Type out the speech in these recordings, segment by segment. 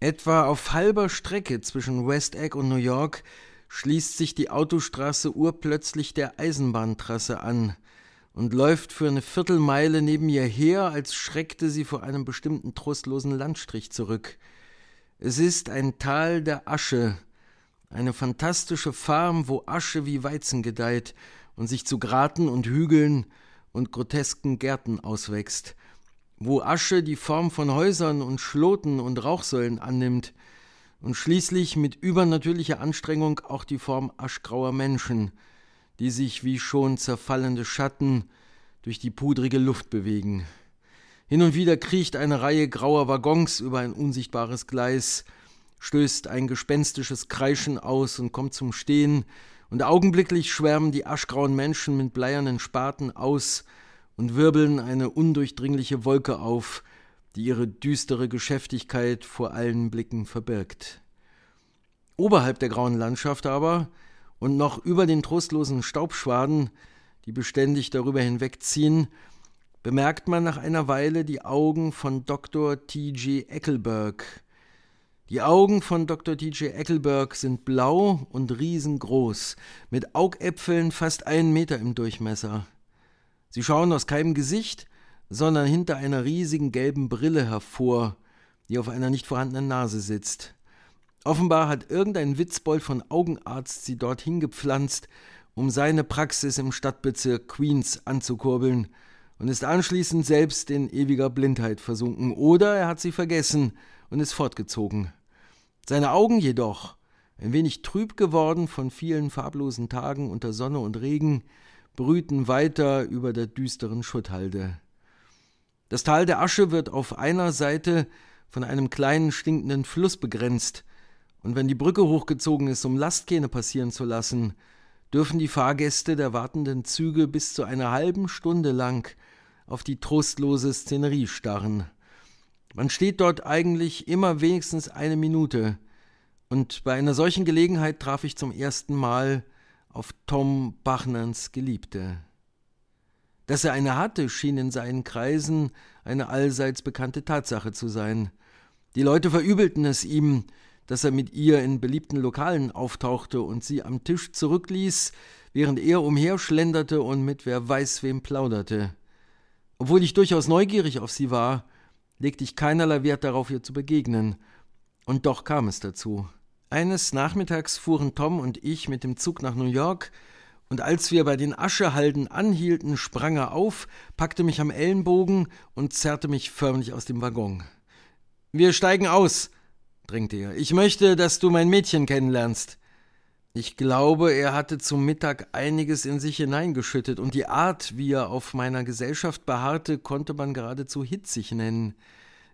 Etwa auf halber Strecke zwischen West Egg und New York schließt sich die Autostraße urplötzlich der Eisenbahntrasse an und läuft für eine Viertelmeile neben ihr her, als schreckte sie vor einem bestimmten trostlosen Landstrich zurück. Es ist ein Tal der Asche, eine fantastische Farm, wo Asche wie Weizen gedeiht und sich zu Graten und Hügeln und grotesken Gärten auswächst, wo Asche die Form von Häusern und Schloten und Rauchsäulen annimmt und schließlich mit übernatürlicher Anstrengung auch die Form aschgrauer Menschen, die sich wie schon zerfallende Schatten durch die pudrige Luft bewegen. Hin und wieder kriecht eine Reihe grauer Waggons über ein unsichtbares Gleis, stößt ein gespenstisches Kreischen aus und kommt zum Stehen, und augenblicklich schwärmen die aschgrauen Menschen mit bleiernen Spaten aus und wirbeln eine undurchdringliche Wolke auf, die ihre düstere Geschäftigkeit vor allen Blicken verbirgt. Oberhalb der grauen Landschaft aber und noch über den trostlosen Staubschwaden, die beständig darüber hinwegziehen, bemerkt man nach einer Weile die Augen von Dr. T. G. Eckelberg. Die Augen von Dr. T. J. Eckelberg sind blau und riesengroß, mit Augäpfeln fast einen Meter im Durchmesser. Sie schauen aus keinem Gesicht, sondern hinter einer riesigen gelben Brille hervor, die auf einer nicht vorhandenen Nase sitzt. Offenbar hat irgendein Witzbold von Augenarzt sie dorthin gepflanzt, um seine Praxis im Stadtbezirk Queens anzukurbeln, und ist anschließend selbst in ewiger Blindheit versunken, oder er hat sie vergessen und ist fortgezogen. Seine Augen jedoch, ein wenig trüb geworden von vielen farblosen Tagen unter Sonne und Regen, brüten weiter über der düsteren Schutthalde. Das Tal der Asche wird auf einer Seite von einem kleinen stinkenden Fluss begrenzt, und wenn die Brücke hochgezogen ist, um Lastkähne passieren zu lassen, dürfen die Fahrgäste der wartenden Züge bis zu einer halben Stunde lang auf die trostlose Szenerie starren. Man steht dort eigentlich immer wenigstens eine Minute, und bei einer solchen Gelegenheit traf ich zum ersten Mal auf Tom Bachnans Geliebte. Dass er eine hatte, schien in seinen Kreisen eine allseits bekannte Tatsache zu sein. Die Leute verübelten es ihm, dass er mit ihr in beliebten Lokalen auftauchte und sie am Tisch zurückließ, während er umherschlenderte und mit wer weiß wem plauderte. Obwohl ich durchaus neugierig auf sie war, legte ich keinerlei Wert darauf, ihr zu begegnen. Und doch kam es dazu. Eines Nachmittags fuhren Tom und ich mit dem Zug nach New York, und als wir bei den Aschehalden anhielten, sprang er auf, packte mich am Ellenbogen und zerrte mich förmlich aus dem Waggon. Wir steigen aus, drängte er. Ich möchte, dass du mein Mädchen kennenlernst. Ich glaube, er hatte zum Mittag einiges in sich hineingeschüttet, und die Art, wie er auf meiner Gesellschaft beharrte, konnte man geradezu hitzig nennen.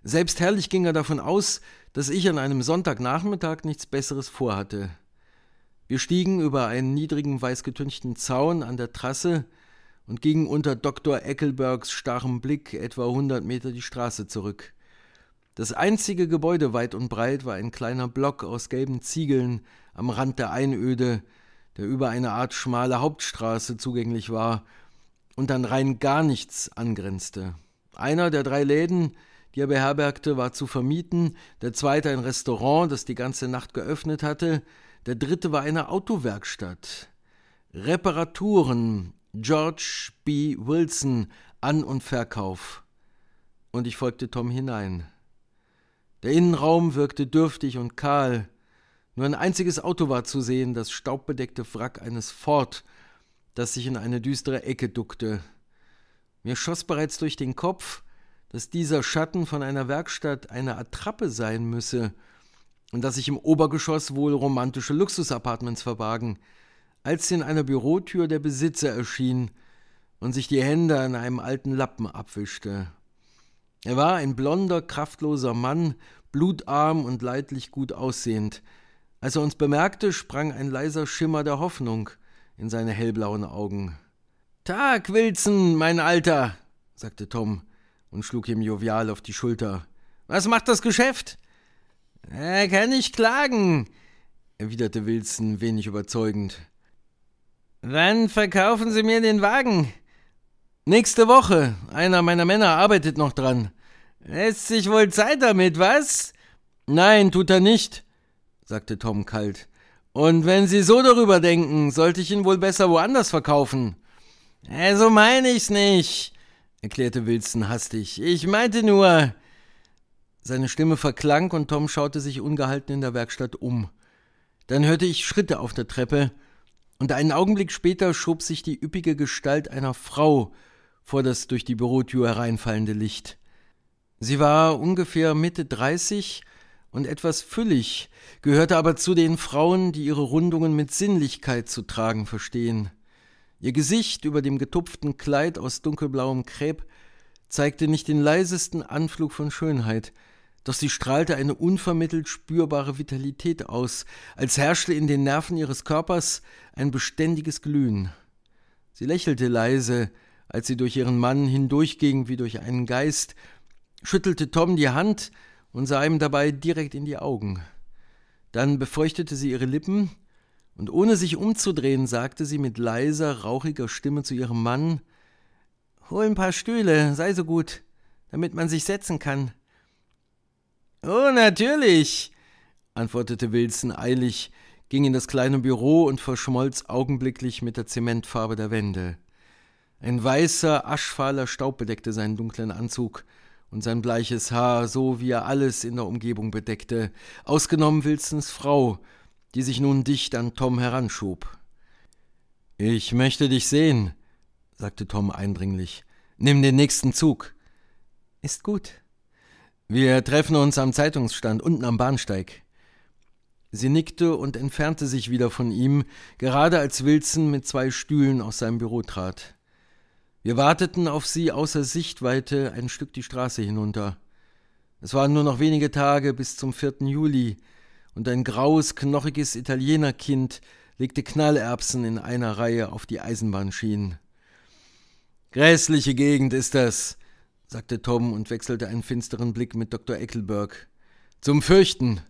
Selbst herrlich ging er davon aus, dass ich an einem Sonntagnachmittag nichts Besseres vorhatte. Wir stiegen über einen niedrigen weißgetünchten Zaun an der Trasse und gingen unter Dr. Eckelbergs starrem Blick etwa hundert Meter die Straße zurück. Das einzige Gebäude weit und breit war ein kleiner Block aus gelben Ziegeln am Rand der Einöde, der über eine Art schmale Hauptstraße zugänglich war und an rein gar nichts angrenzte. Einer der drei Läden, die er beherbergte, war zu vermieten, der zweite ein Restaurant, das die ganze Nacht geöffnet hatte, der dritte war eine Autowerkstatt. Reparaturen, George B. Wilson, An- und Verkauf. Und ich folgte Tom hinein. Der Innenraum wirkte dürftig und kahl. Nur ein einziges Auto war zu sehen, das staubbedeckte Wrack eines Ford, das sich in eine düstere Ecke duckte. Mir schoss bereits durch den Kopf, dass dieser Schatten von einer Werkstatt eine Attrappe sein müsse, und dass sich im Obergeschoss wohl romantische Luxusapartments verbargen, als in einer Bürotür der Besitzer erschien und sich die Hände an einem alten Lappen abwischte. Er war ein blonder, kraftloser Mann, blutarm und leidlich gut aussehend. Als er uns bemerkte, sprang ein leiser Schimmer der Hoffnung in seine hellblauen Augen. Tag, Wilson, mein Alter, sagte Tom und schlug ihm jovial auf die Schulter. Was macht das Geschäft? Er kann nicht klagen, erwiderte Wilson wenig überzeugend. Wann verkaufen Sie mir den Wagen? Nächste Woche. Einer meiner Männer arbeitet noch dran. Lässt sich wohl Zeit damit, was? Nein, tut er nicht, sagte Tom kalt. Und wenn Sie so darüber denken, sollte ich ihn wohl besser woanders verkaufen. Äh, so meine ich's nicht, erklärte Wilson hastig. Ich meinte nur. Seine Stimme verklang und Tom schaute sich ungehalten in der Werkstatt um. Dann hörte ich Schritte auf der Treppe, und einen Augenblick später schob sich die üppige Gestalt einer Frau vor das durch die Bürotür hereinfallende Licht. Sie war ungefähr Mitte dreißig und etwas füllig, gehörte aber zu den Frauen, die ihre Rundungen mit Sinnlichkeit zu tragen verstehen. Ihr Gesicht über dem getupften Kleid aus dunkelblauem Kreb zeigte nicht den leisesten Anflug von Schönheit, doch sie strahlte eine unvermittelt spürbare Vitalität aus, als herrschte in den Nerven ihres Körpers ein beständiges Glühen. Sie lächelte leise, als sie durch ihren Mann hindurchging wie durch einen Geist, schüttelte Tom die Hand und sah ihm dabei direkt in die Augen. Dann befeuchtete sie ihre Lippen, und ohne sich umzudrehen, sagte sie mit leiser, rauchiger Stimme zu ihrem Mann Hol ein paar Stühle, sei so gut, damit man sich setzen kann. Oh, natürlich, antwortete Wilson eilig, ging in das kleine Büro und verschmolz augenblicklich mit der Zementfarbe der Wände. Ein weißer, aschfahler Staub bedeckte seinen dunklen Anzug und sein bleiches Haar, so wie er alles in der Umgebung bedeckte, ausgenommen Wilsons Frau, die sich nun dicht an Tom heranschob. Ich möchte dich sehen, sagte Tom eindringlich. Nimm den nächsten Zug. Ist gut, wir treffen uns am Zeitungsstand unten am Bahnsteig. Sie nickte und entfernte sich wieder von ihm, gerade als Wilson mit zwei Stühlen aus seinem Büro trat. Wir warteten auf sie außer Sichtweite ein Stück die Straße hinunter. Es waren nur noch wenige Tage bis zum 4. Juli, und ein graues, knochiges Italienerkind legte Knallerbsen in einer Reihe auf die Eisenbahnschienen. Grässliche Gegend ist das, sagte Tom und wechselte einen finsteren Blick mit Dr. Eckelberg. Zum Fürchten.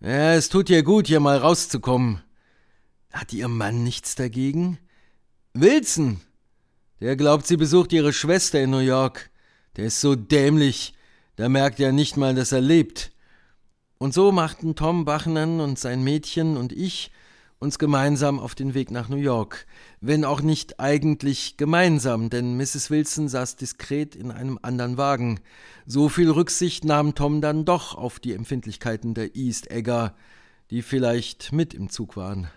Ja, es tut ihr gut, hier mal rauszukommen. Hat Ihr Mann nichts dagegen? Wilson! Der glaubt, sie besucht ihre Schwester in New York. Der ist so dämlich, da merkt er nicht mal, dass er lebt. Und so machten Tom Bachnen und sein Mädchen und ich uns gemeinsam auf den Weg nach New York, wenn auch nicht eigentlich gemeinsam, denn Mrs. Wilson saß diskret in einem anderen Wagen. So viel Rücksicht nahm Tom dann doch auf die Empfindlichkeiten der East Egger, die vielleicht mit im Zug waren.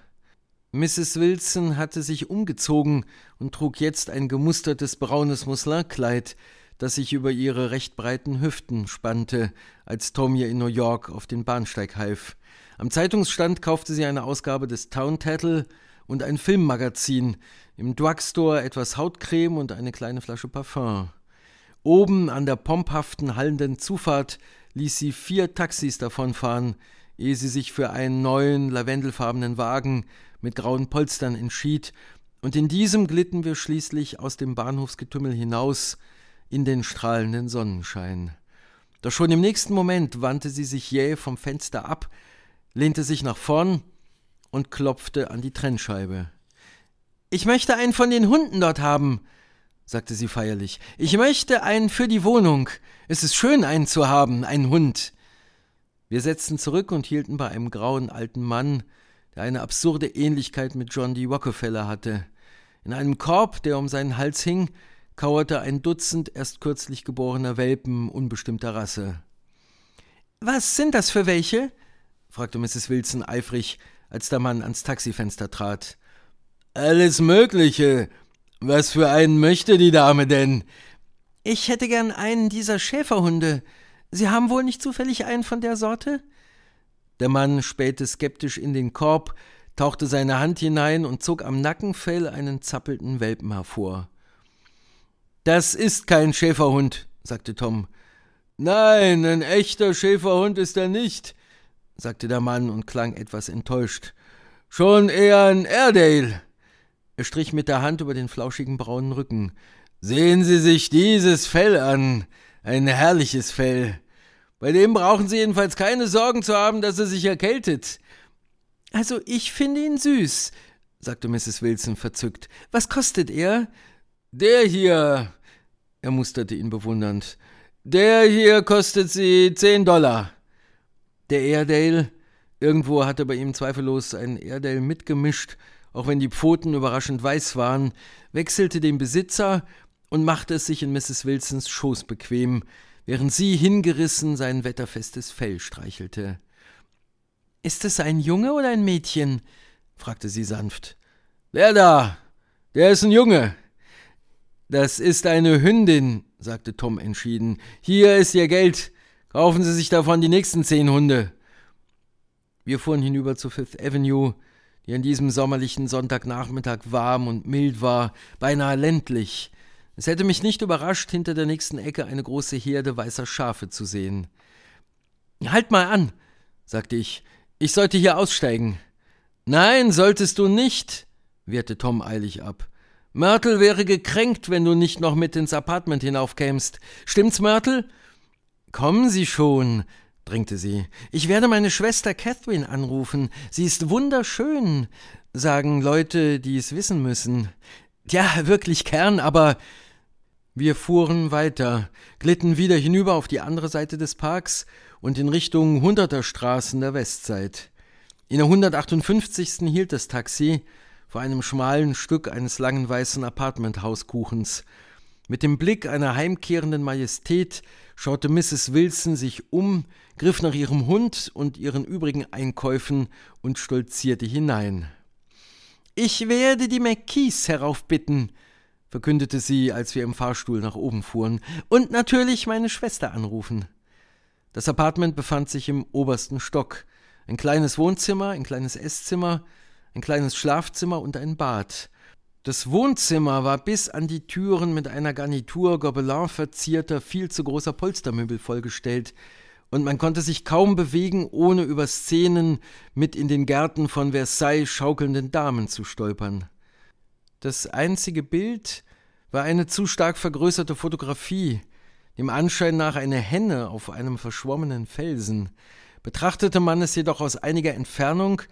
Mrs. Wilson hatte sich umgezogen und trug jetzt ein gemustertes braunes Muselinkleid, das sich über ihre recht breiten Hüften spannte, als Tom ihr in New York auf den Bahnsteig half. Am Zeitungsstand kaufte sie eine Ausgabe des Town Tattle und ein Filmmagazin, im Drugstore etwas Hautcreme und eine kleine Flasche Parfum. Oben an der pomphaften, hallenden Zufahrt ließ sie vier Taxis davonfahren, ehe sie sich für einen neuen, lavendelfarbenen Wagen mit grauen Polstern entschied, und in diesem glitten wir schließlich aus dem Bahnhofsgetümmel hinaus in den strahlenden Sonnenschein. Doch schon im nächsten Moment wandte sie sich jäh vom Fenster ab, lehnte sich nach vorn und klopfte an die Trennscheibe. Ich möchte einen von den Hunden dort haben, sagte sie feierlich. Ich möchte einen für die Wohnung. Es ist schön, einen zu haben, einen Hund. Wir setzten zurück und hielten bei einem grauen alten Mann, der eine absurde Ähnlichkeit mit John D. Rockefeller hatte. In einem Korb, der um seinen Hals hing, kauerte ein Dutzend erst kürzlich geborener Welpen unbestimmter Rasse. Was sind das für welche? fragte Mrs. Wilson eifrig, als der Mann ans Taxifenster trat. Alles Mögliche. Was für einen möchte die Dame denn? Ich hätte gern einen dieser Schäferhunde. Sie haben wohl nicht zufällig einen von der Sorte? Der Mann spähte skeptisch in den Korb, tauchte seine Hand hinein und zog am Nackenfell einen zappelnden Welpen hervor. Das ist kein Schäferhund, sagte Tom. Nein, ein echter Schäferhund ist er nicht sagte der Mann und klang etwas enttäuscht. Schon eher ein Airedale. Er strich mit der Hand über den flauschigen braunen Rücken. Sehen Sie sich dieses Fell an. Ein herrliches Fell. Bei dem brauchen Sie jedenfalls keine Sorgen zu haben, dass er sich erkältet. Also ich finde ihn süß, sagte Mrs. Wilson verzückt. Was kostet er? Der hier. Er musterte ihn bewundernd. Der hier kostet Sie zehn Dollar. Der Airedale, irgendwo hatte bei ihm zweifellos ein Airedale mitgemischt, auch wenn die Pfoten überraschend weiß waren, wechselte den Besitzer und machte es sich in Mrs. Wilsons Schoß bequem, während sie hingerissen sein wetterfestes Fell streichelte. Ist es ein Junge oder ein Mädchen? fragte sie sanft. Wer da? Der ist ein Junge. Das ist eine Hündin, sagte Tom entschieden. Hier ist Ihr Geld. Kaufen Sie sich davon die nächsten zehn Hunde. Wir fuhren hinüber zur Fifth Avenue, die an diesem sommerlichen Sonntagnachmittag warm und mild war, beinahe ländlich. Es hätte mich nicht überrascht, hinter der nächsten Ecke eine große Herde weißer Schafe zu sehen. Halt mal an, sagte ich. Ich sollte hier aussteigen. Nein, solltest du nicht, wehrte Tom eilig ab. Myrtle wäre gekränkt, wenn du nicht noch mit ins Apartment hinaufkämst. Stimmt's, Myrtle? Kommen Sie schon, drängte sie. Ich werde meine Schwester Catherine anrufen. Sie ist wunderschön, sagen Leute, die es wissen müssen. Ja, wirklich gern, aber wir fuhren weiter, glitten wieder hinüber auf die andere Seite des Parks und in Richtung Hunderter Straßen der Westzeit. In der 158. hielt das Taxi vor einem schmalen Stück eines langen weißen Apartmenthauskuchens. Mit dem Blick einer heimkehrenden Majestät schaute Mrs. Wilson sich um, griff nach ihrem Hund und ihren übrigen Einkäufen und stolzierte hinein. Ich werde die McKees heraufbitten, verkündete sie, als wir im Fahrstuhl nach oben fuhren, und natürlich meine Schwester anrufen. Das Apartment befand sich im obersten Stock. Ein kleines Wohnzimmer, ein kleines Esszimmer, ein kleines Schlafzimmer und ein Bad. Das Wohnzimmer war bis an die Türen mit einer Garnitur Gobelin verzierter, viel zu großer Polstermöbel vollgestellt, und man konnte sich kaum bewegen, ohne über Szenen mit in den Gärten von Versailles schaukelnden Damen zu stolpern. Das einzige Bild war eine zu stark vergrößerte Fotografie, dem Anschein nach eine Henne auf einem verschwommenen Felsen. Betrachtete man es jedoch aus einiger Entfernung,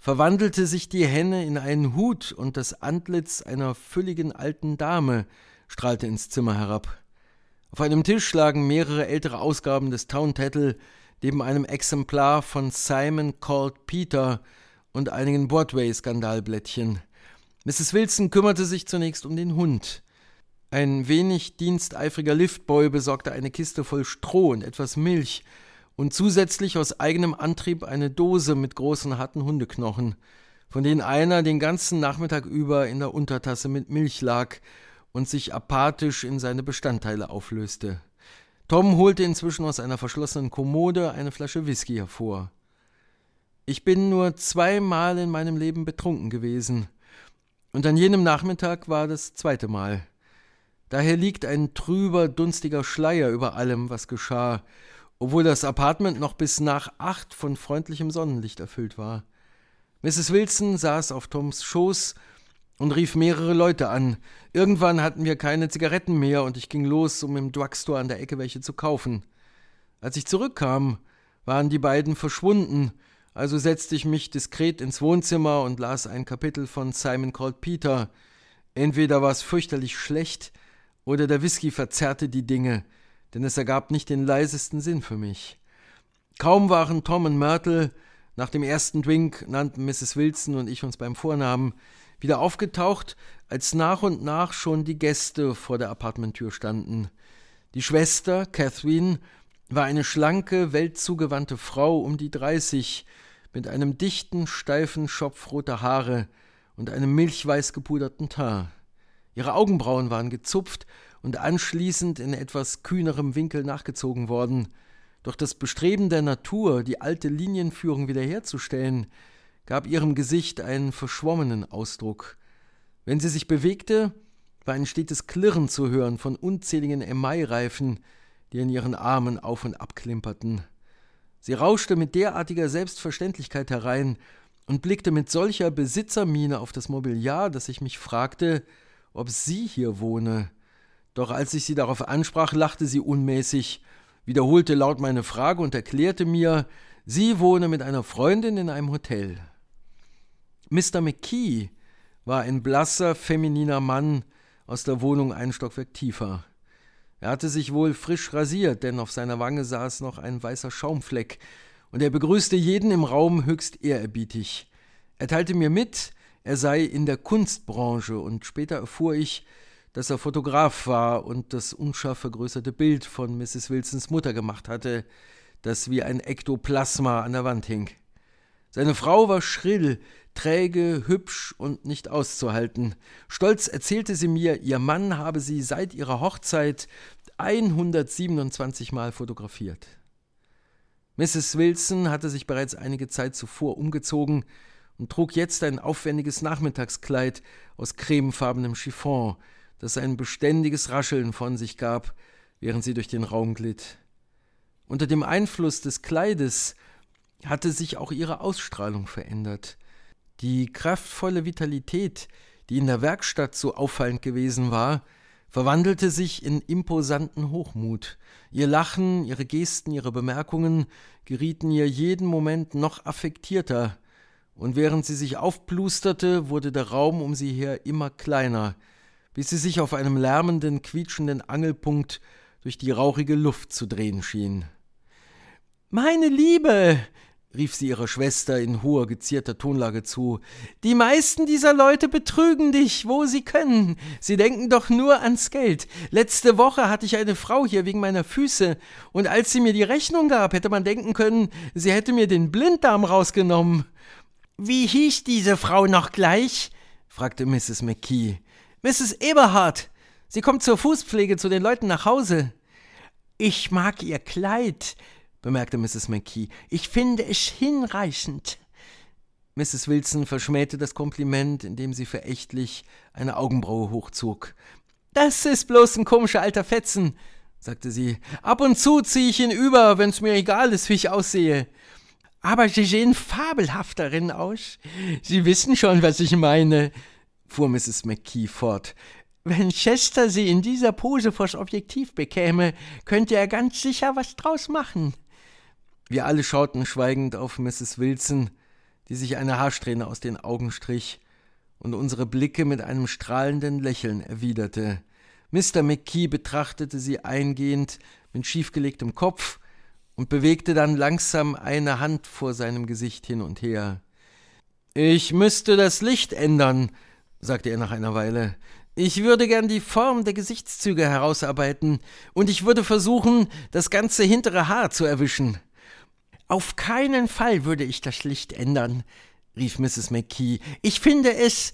verwandelte sich die Henne in einen Hut und das Antlitz einer fülligen alten Dame strahlte ins Zimmer herab. Auf einem Tisch lagen mehrere ältere Ausgaben des Town Tattle neben einem Exemplar von Simon Called Peter und einigen Broadway-Skandalblättchen. Mrs. Wilson kümmerte sich zunächst um den Hund. Ein wenig diensteifriger Liftboy besorgte eine Kiste voll Stroh und etwas Milch und zusätzlich aus eigenem Antrieb eine Dose mit großen harten Hundeknochen, von denen einer den ganzen Nachmittag über in der Untertasse mit Milch lag und sich apathisch in seine Bestandteile auflöste. Tom holte inzwischen aus einer verschlossenen Kommode eine Flasche Whisky hervor. Ich bin nur zweimal in meinem Leben betrunken gewesen, und an jenem Nachmittag war das zweite Mal. Daher liegt ein trüber, dunstiger Schleier über allem, was geschah, obwohl das Apartment noch bis nach acht von freundlichem Sonnenlicht erfüllt war. Mrs. Wilson saß auf Toms Schoß und rief mehrere Leute an. Irgendwann hatten wir keine Zigaretten mehr und ich ging los, um im Drugstore an der Ecke welche zu kaufen. Als ich zurückkam, waren die beiden verschwunden, also setzte ich mich diskret ins Wohnzimmer und las ein Kapitel von Simon Called Peter. Entweder war es fürchterlich schlecht, oder der Whisky verzerrte die Dinge, denn es ergab nicht den leisesten Sinn für mich. Kaum waren Tom und Myrtle, nach dem ersten Drink nannten Mrs. Wilson und ich uns beim Vornamen, wieder aufgetaucht, als nach und nach schon die Gäste vor der Apartmenttür standen. Die Schwester, Catherine, war eine schlanke, weltzugewandte Frau um die dreißig, mit einem dichten, steifen Schopf roter Haare und einem milchweiß gepuderten Teint. Ihre Augenbrauen waren gezupft und anschließend in etwas kühnerem Winkel nachgezogen worden. Doch das Bestreben der Natur, die alte Linienführung wiederherzustellen, gab ihrem Gesicht einen verschwommenen Ausdruck. Wenn sie sich bewegte, war ein stetes Klirren zu hören von unzähligen Emailreifen, die in ihren Armen auf und ab klimperten. Sie rauschte mit derartiger Selbstverständlichkeit herein und blickte mit solcher Besitzermiene auf das Mobiliar, dass ich mich fragte, ob sie hier wohne. Doch als ich sie darauf ansprach, lachte sie unmäßig, wiederholte laut meine Frage und erklärte mir, sie wohne mit einer Freundin in einem Hotel. Mr. McKee war ein blasser, femininer Mann aus der Wohnung ein Stockwerk tiefer. Er hatte sich wohl frisch rasiert, denn auf seiner Wange saß noch ein weißer Schaumfleck, und er begrüßte jeden im Raum höchst ehrerbietig. Er teilte mir mit, er sei in der Kunstbranche und später erfuhr ich, dass er Fotograf war und das unscharf vergrößerte Bild von Mrs. Wilsons Mutter gemacht hatte, das wie ein Ektoplasma an der Wand hing. Seine Frau war schrill, träge, hübsch und nicht auszuhalten. Stolz erzählte sie mir, ihr Mann habe sie seit ihrer Hochzeit 127 Mal fotografiert. Mrs. Wilson hatte sich bereits einige Zeit zuvor umgezogen und trug jetzt ein aufwendiges Nachmittagskleid aus cremefarbenem Chiffon, das ein beständiges Rascheln von sich gab, während sie durch den Raum glitt. Unter dem Einfluss des Kleides hatte sich auch ihre Ausstrahlung verändert. Die kraftvolle Vitalität, die in der Werkstatt so auffallend gewesen war, verwandelte sich in imposanten Hochmut. Ihr Lachen, ihre Gesten, ihre Bemerkungen gerieten ihr jeden Moment noch affektierter, und während sie sich aufplusterte, wurde der Raum um sie her immer kleiner, bis sie sich auf einem lärmenden, quietschenden Angelpunkt durch die rauchige Luft zu drehen schien. Meine Liebe, rief sie ihrer Schwester in hoher, gezierter Tonlage zu. Die meisten dieser Leute betrügen dich, wo sie können. Sie denken doch nur ans Geld. Letzte Woche hatte ich eine Frau hier wegen meiner Füße, und als sie mir die Rechnung gab, hätte man denken können, sie hätte mir den Blinddarm rausgenommen. Wie hieß diese Frau noch gleich? fragte Mrs. McKee. Mrs. Eberhard. Sie kommt zur Fußpflege zu den Leuten nach Hause. Ich mag ihr Kleid, bemerkte Mrs. McKee. Ich finde es hinreichend. Mrs. Wilson verschmähte das Kompliment, indem sie verächtlich eine Augenbraue hochzog. Das ist bloß ein komischer alter Fetzen, sagte sie. Ab und zu ziehe ich ihn über, wenn's mir egal ist, wie ich aussehe. Aber Sie sehen fabelhaft darin aus. Sie wissen schon, was ich meine, fuhr Mrs. McKee fort. Wenn Chester Sie in dieser Pose vors Objektiv bekäme, könnte er ganz sicher was draus machen. Wir alle schauten schweigend auf Mrs. Wilson, die sich eine Haarsträhne aus den Augen strich und unsere Blicke mit einem strahlenden Lächeln erwiderte. Mr. McKee betrachtete sie eingehend mit schiefgelegtem Kopf und bewegte dann langsam eine Hand vor seinem Gesicht hin und her. Ich müsste das Licht ändern, sagte er nach einer Weile. Ich würde gern die Form der Gesichtszüge herausarbeiten, und ich würde versuchen, das ganze hintere Haar zu erwischen. Auf keinen Fall würde ich das Licht ändern, rief Mrs. McKee. Ich finde es.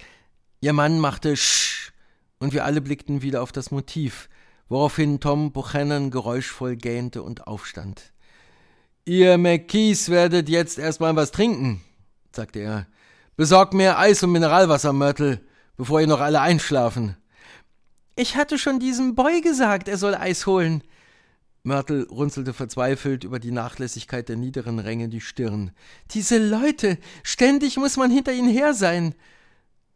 Ihr Mann machte Sch, und wir alle blickten wieder auf das Motiv, woraufhin Tom Buchanan geräuschvoll gähnte und aufstand. Ihr McKees werdet jetzt erstmal was trinken, sagte er. Besorgt mir Eis und Mineralwasser, Mörtel, bevor ihr noch alle einschlafen. Ich hatte schon diesem Boy gesagt, er soll Eis holen, Mörtel runzelte verzweifelt über die Nachlässigkeit der niederen Ränge die Stirn. Diese Leute, ständig muss man hinter ihnen her sein.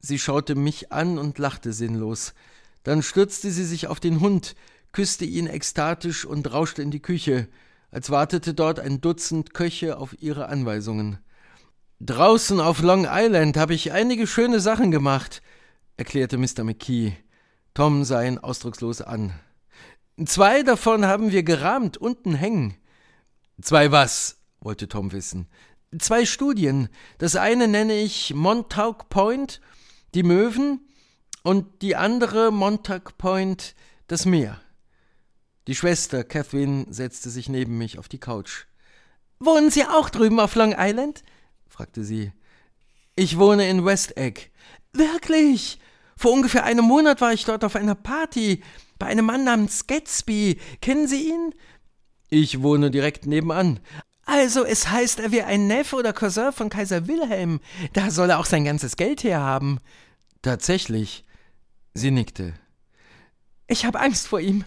Sie schaute mich an und lachte sinnlos. Dann stürzte sie sich auf den Hund, küsste ihn ekstatisch und rauschte in die Küche, als wartete dort ein Dutzend Köche auf ihre Anweisungen. Draußen auf Long Island habe ich einige schöne Sachen gemacht, erklärte Mr. McKee. Tom sah ihn ausdruckslos an. Zwei davon haben wir gerahmt unten hängen. Zwei was? wollte Tom wissen. Zwei Studien. Das eine nenne ich Montauk Point, die Möwen, und die andere Montauk Point, das Meer. Die Schwester Catherine setzte sich neben mich auf die Couch. Wohnen Sie auch drüben auf Long Island? fragte sie. Ich wohne in West Egg. Wirklich? Vor ungefähr einem Monat war ich dort auf einer Party bei einem Mann namens Gatsby. Kennen Sie ihn? Ich wohne direkt nebenan. Also, es heißt, er wäre ein Neffe oder Cousin von Kaiser Wilhelm. Da soll er auch sein ganzes Geld herhaben. Tatsächlich. Sie nickte. Ich habe Angst vor ihm.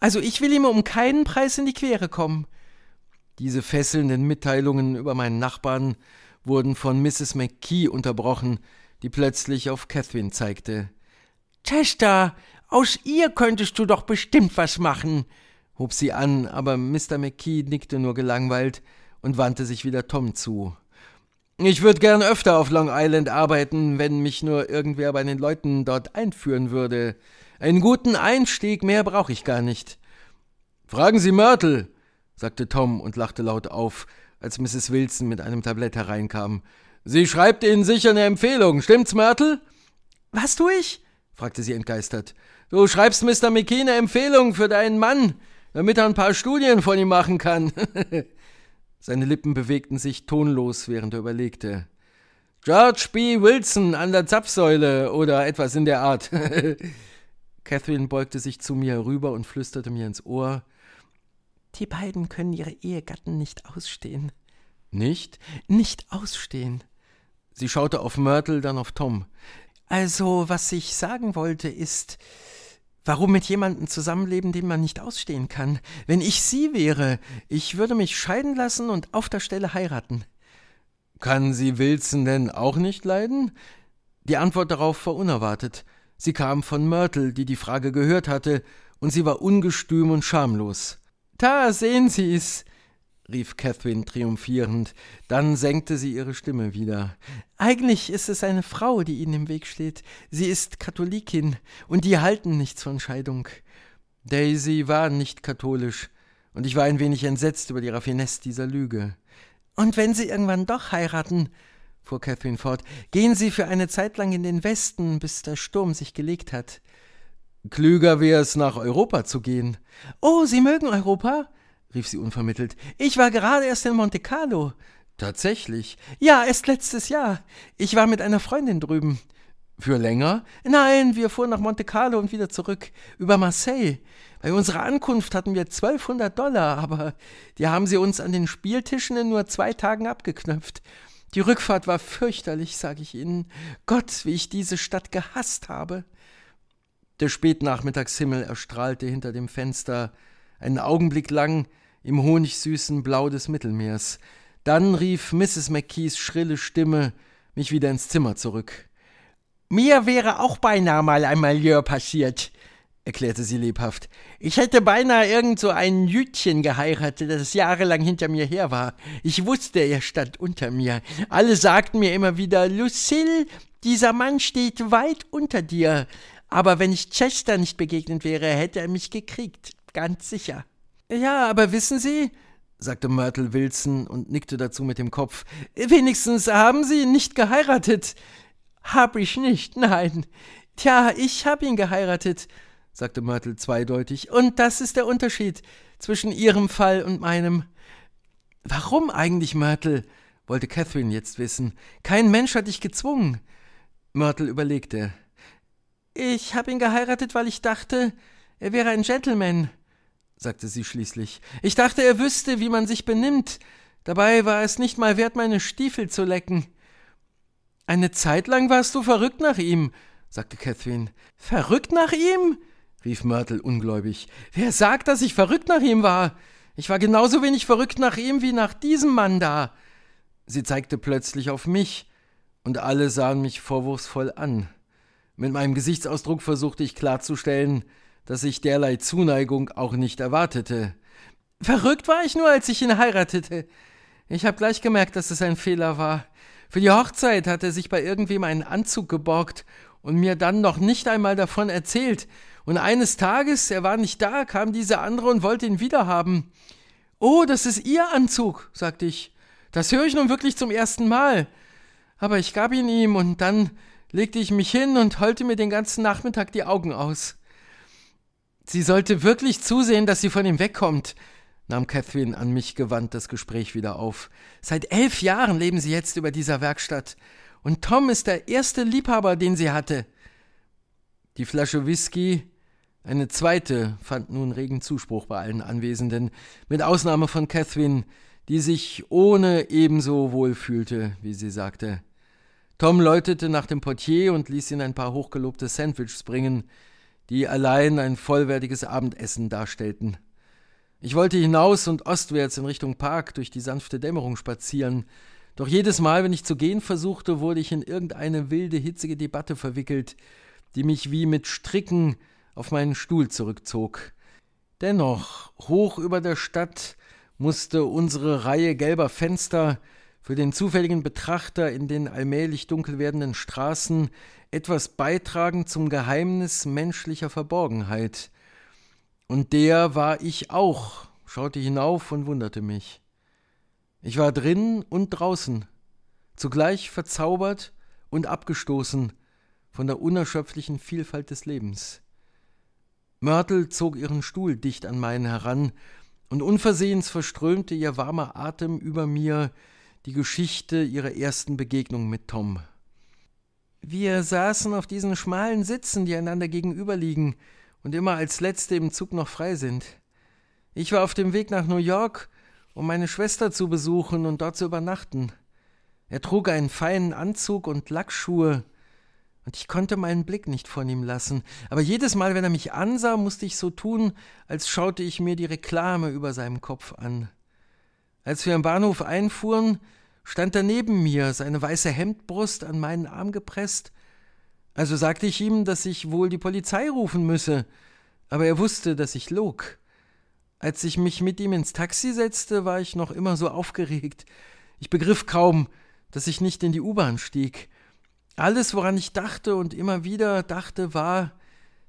Also, ich will ihm um keinen Preis in die Quere kommen. Diese fesselnden Mitteilungen über meinen Nachbarn wurden von Mrs. McKee unterbrochen, die plötzlich auf Catherine zeigte. Chester, aus ihr könntest du doch bestimmt was machen, hob sie an, aber Mr. McKee nickte nur gelangweilt und wandte sich wieder Tom zu. Ich würde gern öfter auf Long Island arbeiten, wenn mich nur irgendwer bei den Leuten dort einführen würde. Einen guten Einstieg, mehr brauche ich gar nicht. Fragen Sie Mörtel, sagte Tom und lachte laut auf. als Mrs. Wilson mit einem Tablett hereinkam. Sie schreibt Ihnen sicher eine Empfehlung, stimmt's, Myrtle? Was tue ich? fragte sie entgeistert. Du schreibst Mr. McKee eine Empfehlung für deinen Mann, damit er ein paar Studien von ihm machen kann. Seine Lippen bewegten sich tonlos, während er überlegte. George B. Wilson an der Zapfsäule oder etwas in der Art. Catherine beugte sich zu mir herüber und flüsterte mir ins Ohr. Die beiden können ihre Ehegatten nicht ausstehen. Nicht? Nicht ausstehen. Sie schaute auf Myrtle, dann auf Tom. Also, was ich sagen wollte, ist, warum mit jemandem zusammenleben, den man nicht ausstehen kann? Wenn ich sie wäre, ich würde mich scheiden lassen und auf der Stelle heiraten. Kann sie Wilson denn auch nicht leiden? Die Antwort darauf war unerwartet. Sie kam von Myrtle, die die Frage gehört hatte, und sie war ungestüm und schamlos. Da sehen Sie's, rief Catherine triumphierend, dann senkte sie ihre Stimme wieder. Eigentlich ist es eine Frau, die Ihnen im Weg steht. Sie ist Katholikin, und die halten nichts von Scheidung. Daisy war nicht katholisch, und ich war ein wenig entsetzt über die Raffinesse dieser Lüge. Und wenn Sie irgendwann doch heiraten, fuhr Catherine fort, gehen Sie für eine Zeit lang in den Westen, bis der Sturm sich gelegt hat. Klüger wäre es, nach Europa zu gehen. Oh, Sie mögen Europa? Rief sie unvermittelt. Ich war gerade erst in Monte Carlo. Tatsächlich? Ja, erst letztes Jahr. Ich war mit einer Freundin drüben. Für länger? Nein, wir fuhren nach Monte Carlo und wieder zurück. Über Marseille. Bei unserer Ankunft hatten wir 1200 Dollar, aber die haben sie uns an den Spieltischen in nur zwei Tagen abgeknöpft. Die Rückfahrt war fürchterlich, sag ich Ihnen. Gott, wie ich diese Stadt gehasst habe. Der Spätnachmittagshimmel erstrahlte hinter dem Fenster einen Augenblick lang im honigsüßen Blau des Mittelmeers. Dann rief Mrs. McKees schrille Stimme mich wieder ins Zimmer zurück. Mir wäre auch beinahe mal ein Malheur passiert erklärte sie lebhaft. Ich hätte beinahe irgend so ein Jütchen geheiratet, das jahrelang hinter mir her war. Ich wusste, er stand unter mir. Alle sagten mir immer wieder, Lucille, dieser Mann steht weit unter dir. Aber wenn ich Chester nicht begegnet wäre, hätte er mich gekriegt. Ganz sicher. Ja, aber wissen Sie, sagte Myrtle Wilson und nickte dazu mit dem Kopf, wenigstens haben Sie ihn nicht geheiratet. Hab ich nicht, nein. Tja, ich hab ihn geheiratet sagte Myrtle zweideutig, und das ist der Unterschied zwischen Ihrem Fall und meinem. Warum eigentlich, Myrtle? wollte Catherine jetzt wissen. Kein Mensch hat dich gezwungen. Myrtle überlegte. Ich habe ihn geheiratet, weil ich dachte, er wäre ein Gentleman, sagte sie schließlich. Ich dachte, er wüsste, wie man sich benimmt. Dabei war es nicht mal wert, meine Stiefel zu lecken. Eine Zeit lang warst du verrückt nach ihm, sagte Catherine. Verrückt nach ihm? rief Myrtle ungläubig. Wer sagt, dass ich verrückt nach ihm war? Ich war genauso wenig verrückt nach ihm wie nach diesem Mann da. Sie zeigte plötzlich auf mich, und alle sahen mich vorwurfsvoll an. Mit meinem Gesichtsausdruck versuchte ich klarzustellen, dass ich derlei Zuneigung auch nicht erwartete. Verrückt war ich nur, als ich ihn heiratete. Ich habe gleich gemerkt, dass es ein Fehler war. Für die Hochzeit hat er sich bei irgendwem einen Anzug geborgt und mir dann noch nicht einmal davon erzählt, und eines Tages, er war nicht da, kam dieser andere und wollte ihn wiederhaben. Oh, das ist Ihr Anzug, sagte ich. Das höre ich nun wirklich zum ersten Mal. Aber ich gab ihn ihm und dann legte ich mich hin und heulte mir den ganzen Nachmittag die Augen aus. Sie sollte wirklich zusehen, dass sie von ihm wegkommt, nahm Catherine an mich gewandt das Gespräch wieder auf. Seit elf Jahren leben sie jetzt über dieser Werkstatt. Und Tom ist der erste Liebhaber, den sie hatte. Die Flasche Whisky, eine zweite, fand nun regen Zuspruch bei allen Anwesenden, mit Ausnahme von Catherine, die sich ohne ebenso wohl fühlte, wie sie sagte. Tom läutete nach dem Portier und ließ ihn ein paar hochgelobte Sandwiches bringen, die allein ein vollwertiges Abendessen darstellten. Ich wollte hinaus und ostwärts in Richtung Park durch die sanfte Dämmerung spazieren, doch jedes Mal, wenn ich zu gehen versuchte, wurde ich in irgendeine wilde, hitzige Debatte verwickelt, die mich wie mit Stricken auf meinen Stuhl zurückzog. Dennoch, hoch über der Stadt musste unsere Reihe gelber Fenster für den zufälligen Betrachter in den allmählich dunkel werdenden Straßen etwas beitragen zum Geheimnis menschlicher Verborgenheit. Und der war ich auch, schaute hinauf und wunderte mich. Ich war drin und draußen, zugleich verzaubert und abgestoßen von der unerschöpflichen Vielfalt des Lebens. Mörtel zog ihren Stuhl dicht an meinen heran, und unversehens verströmte ihr warmer Atem über mir die Geschichte ihrer ersten Begegnung mit Tom. Wir saßen auf diesen schmalen Sitzen, die einander gegenüberliegen und immer als letzte im Zug noch frei sind. Ich war auf dem Weg nach New York, um meine Schwester zu besuchen und dort zu übernachten. Er trug einen feinen Anzug und Lackschuhe, und ich konnte meinen Blick nicht von ihm lassen, aber jedes Mal, wenn er mich ansah, musste ich so tun, als schaute ich mir die Reklame über seinem Kopf an. Als wir am Bahnhof einfuhren, stand er neben mir, seine weiße Hemdbrust an meinen Arm gepresst. Also sagte ich ihm, dass ich wohl die Polizei rufen müsse, aber er wusste, dass ich log. Als ich mich mit ihm ins Taxi setzte, war ich noch immer so aufgeregt. Ich begriff kaum, dass ich nicht in die U-Bahn stieg. Alles, woran ich dachte und immer wieder dachte, war,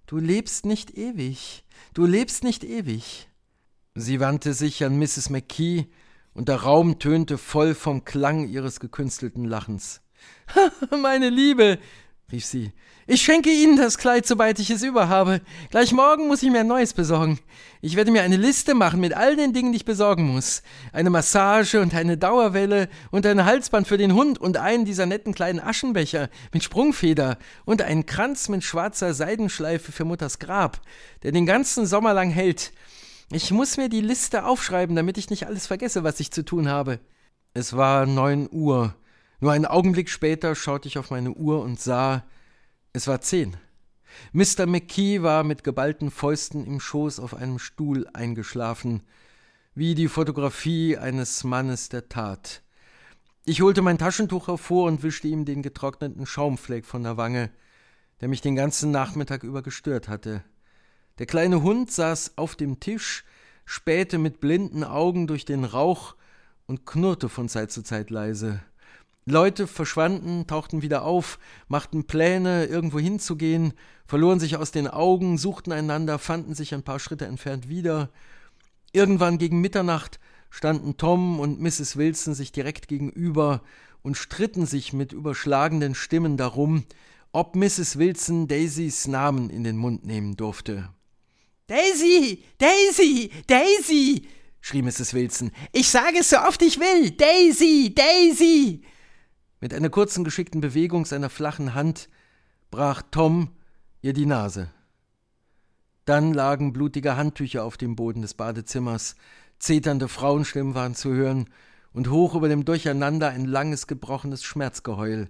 du lebst nicht ewig, du lebst nicht ewig. Sie wandte sich an Mrs. McKee, und der Raum tönte voll vom Klang ihres gekünstelten Lachens. Meine Liebe, rief sie, ich schenke Ihnen das Kleid, sobald ich es überhabe. Gleich morgen muss ich mir ein neues besorgen. Ich werde mir eine Liste machen mit all den Dingen, die ich besorgen muss. Eine Massage und eine Dauerwelle und ein Halsband für den Hund und einen dieser netten kleinen Aschenbecher mit Sprungfeder und einen Kranz mit schwarzer Seidenschleife für Mutters Grab, der den ganzen Sommer lang hält. Ich muss mir die Liste aufschreiben, damit ich nicht alles vergesse, was ich zu tun habe. Es war neun Uhr. Nur einen Augenblick später schaute ich auf meine Uhr und sah, es war zehn. Mr. McKee war mit geballten Fäusten im Schoß auf einem Stuhl eingeschlafen, wie die Fotografie eines Mannes der Tat. Ich holte mein Taschentuch hervor und wischte ihm den getrockneten Schaumfleck von der Wange, der mich den ganzen Nachmittag über gestört hatte. Der kleine Hund saß auf dem Tisch, spähte mit blinden Augen durch den Rauch und knurrte von Zeit zu Zeit leise. Leute verschwanden, tauchten wieder auf, machten Pläne, irgendwo hinzugehen, verloren sich aus den Augen, suchten einander, fanden sich ein paar Schritte entfernt wieder. Irgendwann gegen Mitternacht standen Tom und Mrs. Wilson sich direkt gegenüber und stritten sich mit überschlagenden Stimmen darum, ob Mrs. Wilson Daisys Namen in den Mund nehmen durfte. Daisy, Daisy, Daisy, schrie Mrs. Wilson. Ich sage es so oft ich will. Daisy, Daisy. Mit einer kurzen, geschickten Bewegung seiner flachen Hand brach Tom ihr die Nase. Dann lagen blutige Handtücher auf dem Boden des Badezimmers, zeternde Frauenstimmen waren zu hören und hoch über dem Durcheinander ein langes, gebrochenes Schmerzgeheul.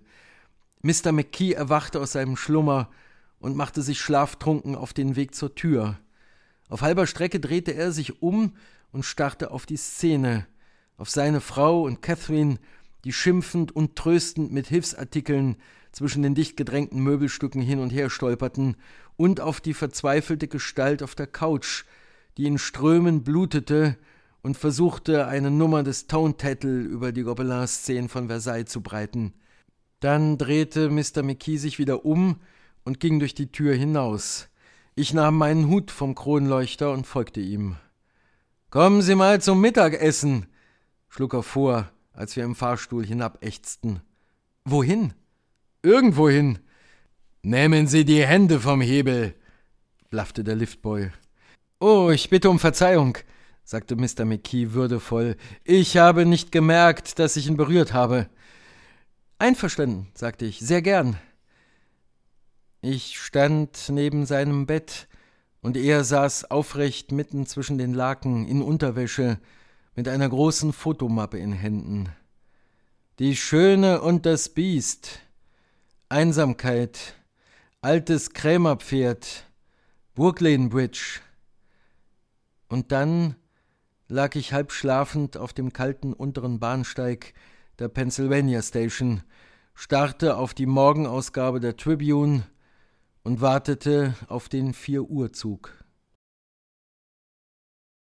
Mr. McKee erwachte aus seinem Schlummer und machte sich schlaftrunken auf den Weg zur Tür. Auf halber Strecke drehte er sich um und starrte auf die Szene, auf seine Frau und Catherine, die schimpfend und tröstend mit Hilfsartikeln zwischen den dicht gedrängten Möbelstücken hin und her stolperten, und auf die verzweifelte Gestalt auf der Couch, die in Strömen blutete und versuchte, eine Nummer des Tone Tattle über die Gobelin-Szenen von Versailles zu breiten. Dann drehte Mr. McKee sich wieder um und ging durch die Tür hinaus. Ich nahm meinen Hut vom Kronleuchter und folgte ihm. Kommen Sie mal zum Mittagessen, schlug er vor, als wir im Fahrstuhl hinabächzten. Wohin? Irgendwohin. Nehmen Sie die Hände vom Hebel, blaffte der Liftboy. Oh, ich bitte um Verzeihung, sagte Mr. McKee würdevoll. Ich habe nicht gemerkt, dass ich ihn berührt habe. Einverstanden, sagte ich, sehr gern. Ich stand neben seinem Bett, und er saß aufrecht mitten zwischen den Laken in Unterwäsche mit einer großen Fotomappe in Händen. Die Schöne und das Biest, Einsamkeit, altes Krämerpferd, Brooklyn Bridge. Und dann lag ich halb schlafend auf dem kalten unteren Bahnsteig der Pennsylvania Station, starrte auf die Morgenausgabe der Tribune und wartete auf den Vier-Uhr-Zug.